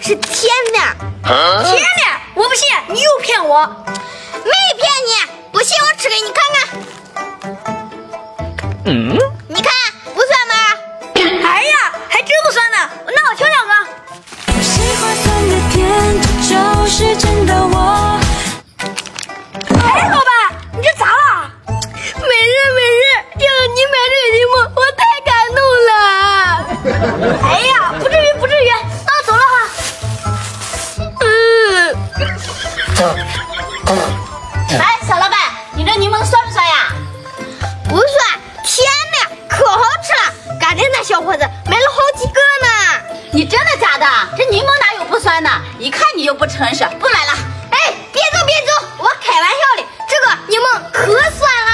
是甜的甜的我不信你又骗我。没骗你不信我吃给你看看。嗯？你看不算吗？哎呀还真不算呢。那我挑两个喜欢酸的甜这就是真的我。哎老板你这咋了？没事没事就你买这个柠檬我太感动了。哎，小老板，你这柠檬酸不酸呀？不酸，甜的可好吃了。刚才那小伙子买了好几个呢。你真的假的？这柠檬哪有不酸的？一看你就不诚实，不买了。哎，别走别走，我开玩笑的，这个柠檬可酸了。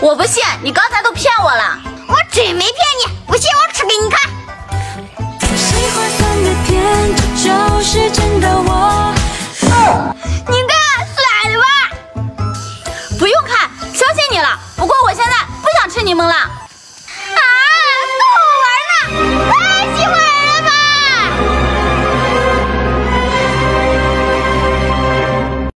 我不信，你刚才都骗我了。我真没骗你，不信我吃给你看。喜欢酸的甜，这就是真你们啦